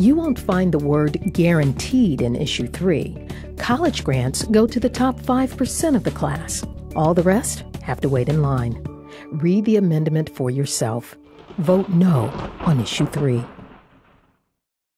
You won't find the word guaranteed in issue 3. College grants go to the top 5% of the class. All the rest have to wait in line. Read the amendment for yourself. Vote no on issue 3.